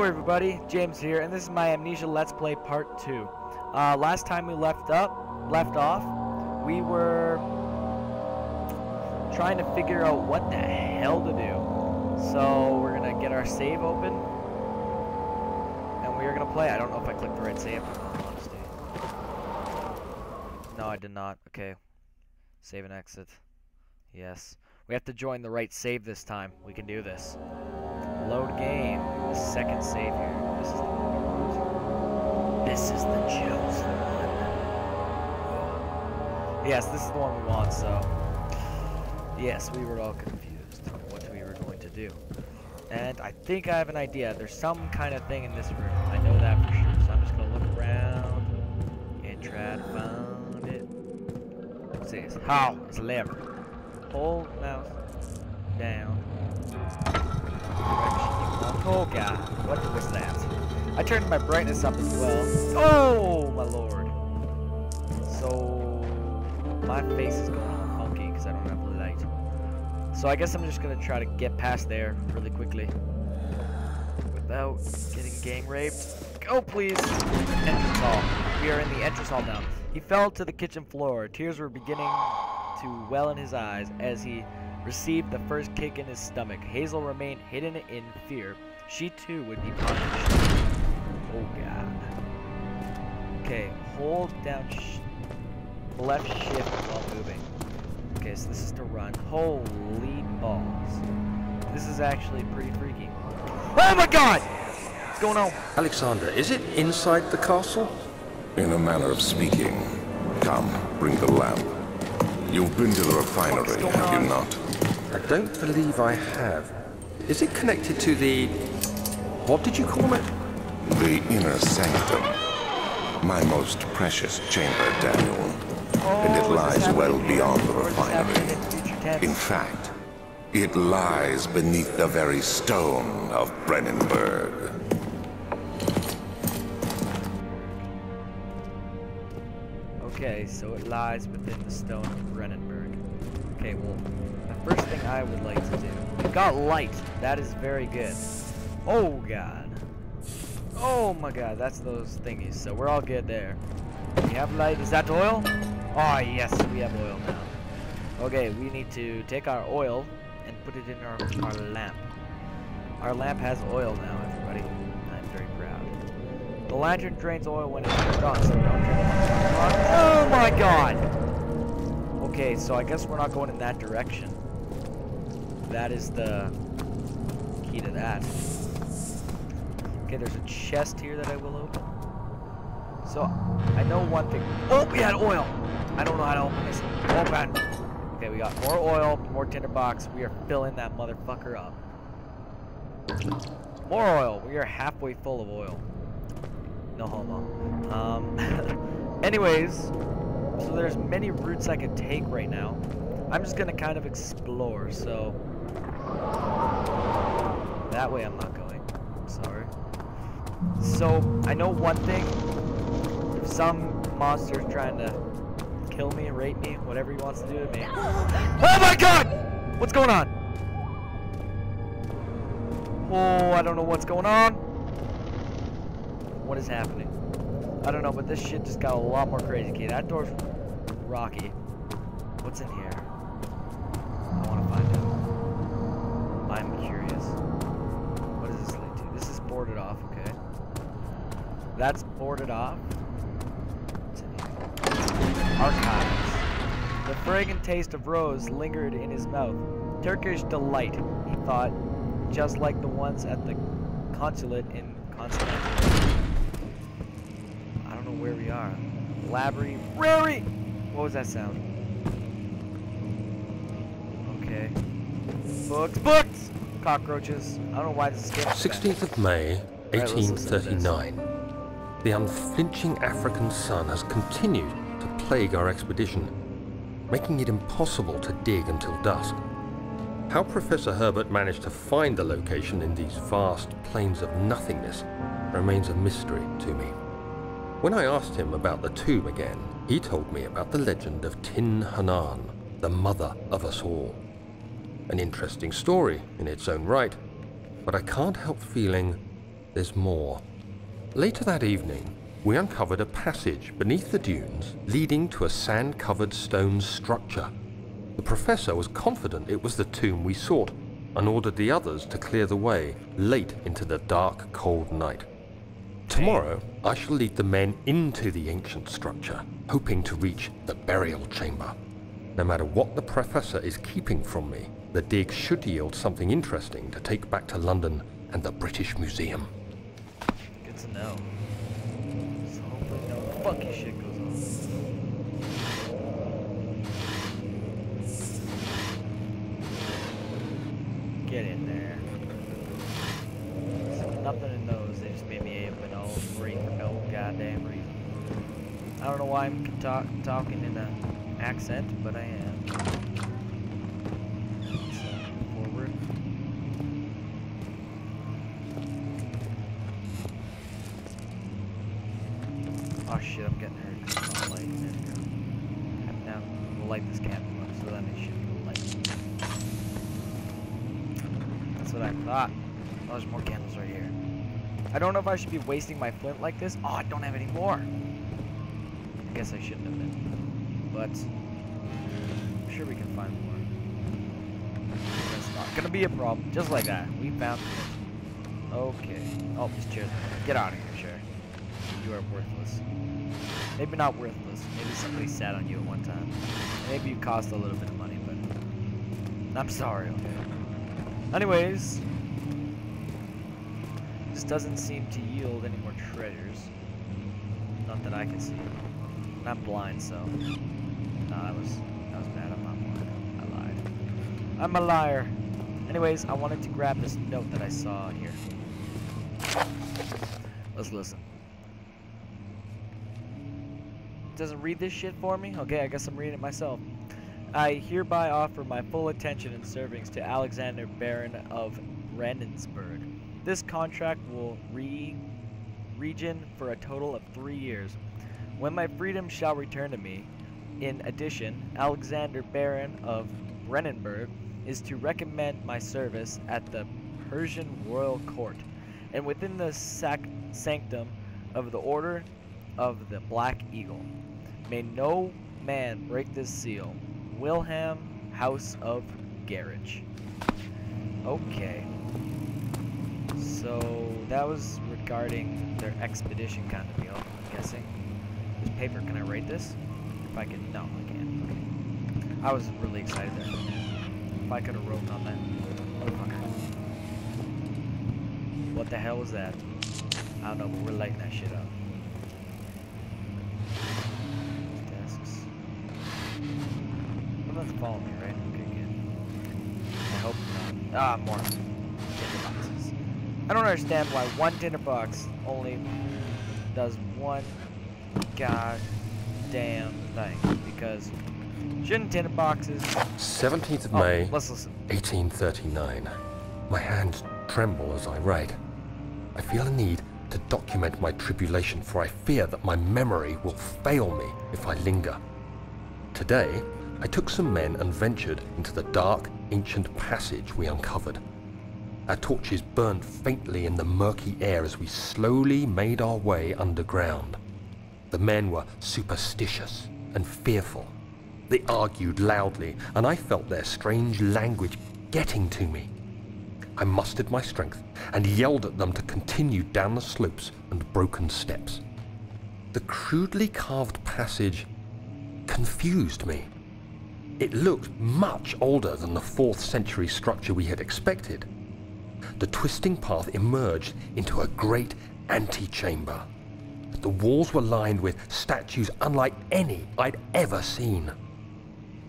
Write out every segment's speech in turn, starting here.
Hello everybody, James here, and this is my Amnesia Let's Play Part 2. Uh, last time we left up, left off, we were trying to figure out what the hell to do. So we're gonna get our save open, and we're gonna play. I don't know if I clicked the right save. No, I did not. Okay, save and exit. Yes, we have to join the right save this time. We can do this. Load game. The second save here. This is the one. This is the chosen one. Yes, this is the one we want, so. Yes, we were all confused on what we were going to do. And I think I have an idea. There's some kind of thing in this room. I know that for sure. So I'm just to look around and try to find it. What's this? How? It's a lever. Hold mouse down. Oh god, what was that? I turned my brightness up as well. Oh my lord. So my face is going all funky because I don't have the light. So I guess I'm just gonna try to get past there really quickly. Without getting gang raped. Go please! Entrance hall. We are in the entrance hall now. He fell to the kitchen floor. Tears were beginning to well in his eyes as he received the first kick in his stomach. Hazel remained hidden in fear. She too would be punished. Oh god. Okay, hold down sh left shift while moving. Okay, so this is to run. Holy balls. This is actually pretty freaky. Oh my god! What's going on? Alexander, is it inside the castle? In a manner of speaking. Come, bring the lamp. You've been to the refinery, have you not? I don't believe I have. Is it connected to the... What did you call it? The inner sanctum. My most precious chamber, Daniel. Oh, and it Oh, is this lies well beyond the Or is this happening refinery. in future tense? In fact, it lies beneath the very stone of Brennenburg. Okay, so it lies within the stone of Brennenburg. Okay, well, the first thing I would like to do. We've got light. That is very good. Oh, God. Oh, my God. That's those thingies. So we're all good there. We have light. Is that oil? Oh, yes. We have oil now. Okay, we need to take our oil and put it in our, our lamp. Our lamp has oil now, everybody. I'm very proud. The lantern drains oil when it's turned on, so don't turn it on. Oh my god! Okay, so I guess we're not going in that direction. That is the key to that. Okay, there's a chest here that I will open. So, I know one thing. Oh, we had oil! I don't know how to open this. Open! Okay, we got more oil, more tinderbox. We are filling that motherfucker up. More oil. We are halfway full of oil. No homo. Um, anyways, so there's many routes I could take right now. I'm just gonna kind of explore, so that way I'm not going. Sorry. So I know one thing. If some monster's trying to kill me, rape me, whatever he wants to do to me. Oh my god! What's going on? Oh, I don't know what's going on. What is happening? I don't know, but this shit just got a lot more crazy. Okay, that door's rocky. What's in here? I want to find out. I'm curious. Boarded off, okay. That's boarded off. Archives. The fragrant taste of rose lingered in his mouth. Turkish delight, he thought, just like the ones at the consulate in Constantinople. I don't know where we are. Labry, Rary! What was that sound? Okay. Books, books! Cockroaches. I don't know why this is 16th of May, Right, let's listen to this. 1839. The unflinching African sun has continued to plague our expedition, making it impossible to dig until dusk. How Professor Herbert managed to find the location in these vast plains of nothingness remains a mystery to me. When I asked him about the tomb again, he told me about the legend of Tin Hinan, the mother of us all. An interesting story in its own right, but I can't help feeling there's more. Later that evening, we uncovered a passage beneath the dunes leading to a sand-covered stone structure. The professor was confident it was the tomb we sought and ordered the others to clear the way late into the dark, cold night. Tomorrow, I shall lead the men into the ancient structure, hoping to reach the burial chamber. No matter what the professor is keeping from me, the dig should yield something interesting to take back to London and the British Museum. Good to know. So hopefully no funky shit goes on. Get in there. So nothing in those. They just made me open all three for no goddamn reason. I don't know why I'm talk talking in an accent, but I am. So, forward. Oh shit, I'm getting hurt. I'm. And now we'll light this candle up, so then it should go light. That's what I thought. Oh, there's more candles right here. I don't know if I should be wasting my flint like this. Oh, I don't have any more. I guess I shouldn't have been. But I'm sure we can find more. That's not gonna be a problem. Just like that. We found it. Okay. Oh, this chair's Get out of here, chair. You are worthless. Maybe not worthless. Maybe somebody sat on you at one time. Maybe you cost a little bit of money, but I'm sorry, okay? Anyways, this doesn't seem to yield any more treasures. Not that I can see. I'm blind, so. Nah, that was that was bad. I'm not blind. I lied. I'm a liar. Anyways, I wanted to grab this note that I saw here. Let's listen. Doesn't read this shit for me? Okay, I guess I'm reading it myself. I hereby offer my full attention and servings to Alexander Baron of Renensburg. This contract will re region for a total of three years. When my freedom shall return to me, in addition, Alexander Baron of Brennenburg is to recommend my service at the Persian royal court and within the sanctum of the Order of the Black Eagle. May no man break this seal. Wilhelm, House of Garage. Okay. So that was regarding their expedition kind of deal, I'm guessing. This paper, can I write this? If I can, no, I can't. Okay. I was really excited there. If I could have wrote on that. What the hell was that? I don't know, but we're lighting that shit up. Desks. Nothing's following me, right? Okay, good. I hope Ah, more tinder boxes. I don't understand why one tinder box only does one goddamn thing. Because shouldn't tinder boxes... 17th of Oh, May, let's listen. 1839. My hands tremble as I write. I feel a need to document my tribulation, for I fear that my memory will fail me if I linger. Today, I took some men and ventured into the dark, ancient passage we uncovered. Our torches burned faintly in the murky air as we slowly made our way underground. The men were superstitious and fearful. They argued loudly, and I felt their strange language getting to me. I mustered my strength and yelled at them to continue down the slopes and broken steps. The crudely carved passage confused me. It looked much older than the 4th century structure we had expected. The twisting path emerged into a great antechamber. The walls were lined with statues unlike any I'd ever seen.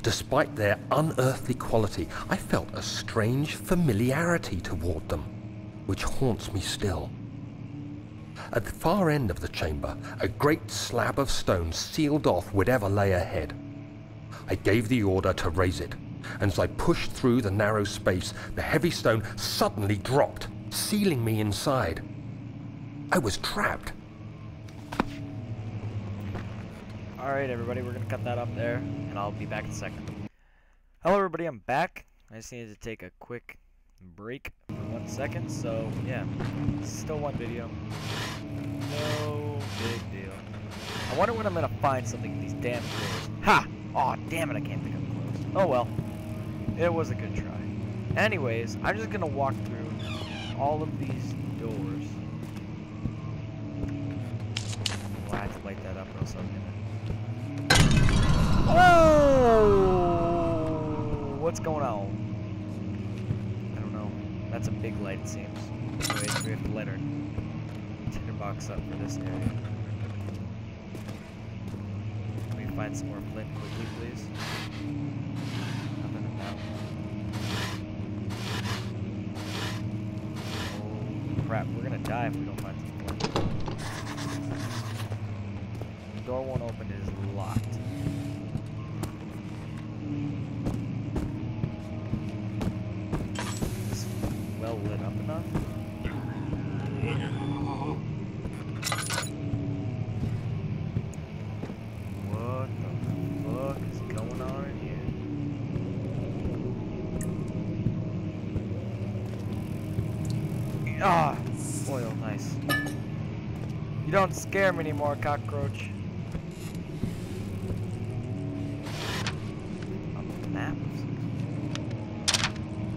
Despite their unearthly quality, I felt a strange familiarity toward them, which haunts me still. At the far end of the chamber, a great slab of stone sealed off whatever lay ahead. I gave the order to raise it, and as I pushed through the narrow space, the heavy stone suddenly dropped, sealing me inside. I was trapped. Alright, everybody, we're gonna cut that up there, and I'll be back in a second. Hello, everybody, I'm back. I just needed to take a quick break for one seconds, so yeah, still one video. No big deal. I wonder when I'm gonna find something in these damn drawers. Ha! Aw, oh, damn it, I can't pick up clothes. Oh well. It was a good try. Anyways, I'm just gonna walk through all of these doors. Well, I had to light that up or else I was gonna... Oh! What's going on? I don't know. That's a big light, it seems. Anyways, we have to light our tinder box up for this area. Can we find some more flint quickly, please? Nothing. Oh, crap. We're gonna die if we don't find some flint. The door won't open, it is locked. Well lit up enough? You don't scare me anymore, cockroach. A map of some sort.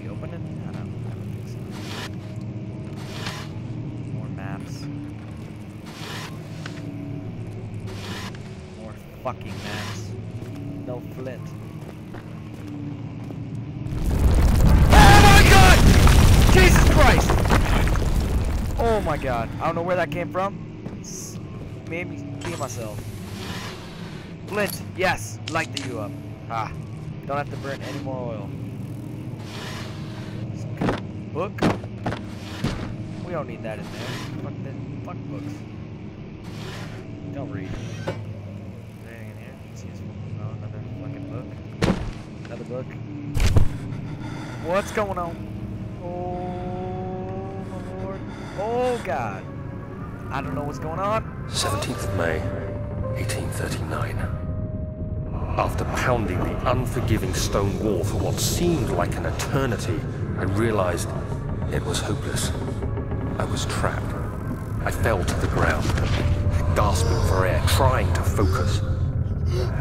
We open it? I don't, I don't think so. More maps. More fucking maps. No flint. Oh my god! Jesus Christ! Oh my god. I don't know where that came from. Made me pee myself. Flint, yes! Light the you up. Ah. Don't have to burn any more oil. Book? We don't need that in there. Fuck, the, fuck books. Don't read. Anything in here? It's useful. No, another fucking book. Another book. What's going on? Oh, my lord. Oh, God. I don't know what's going on. 17th of May, 1839. After pounding the unforgiving stone wall for what seemed like an eternity, I realized it was hopeless. I was trapped. I fell to the ground, gasping for air, trying to focus.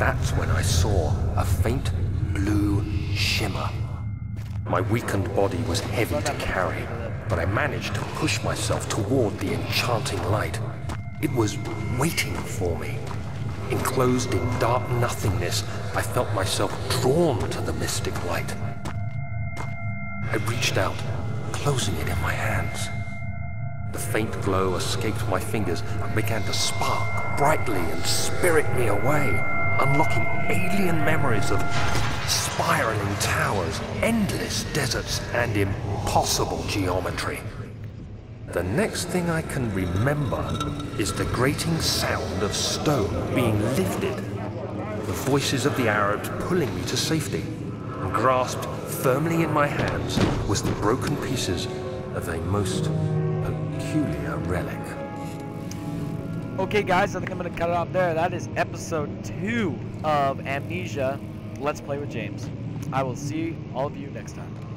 That's when I saw a faint blue shimmer. My weakened body was heavy to carry, but I managed to push myself toward the enchanting light. It was waiting for me. Enclosed in dark nothingness, I felt myself drawn to the mystic light. I reached out, closing it in my hands. The faint glow escaped my fingers and began to spark brightly and spirit me away, unlocking alien memories of spiraling towers, endless deserts, and impossible geometry. The next thing I can remember is the grating sound of stone being lifted, the voices of the Arabs pulling me to safety, and grasped firmly in my hands was the broken pieces of a most peculiar relic. Okay, guys, I think I'm gonna cut it off there. That is episode two of Amnesia. Let's play with James. I will see all of you next time.